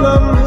love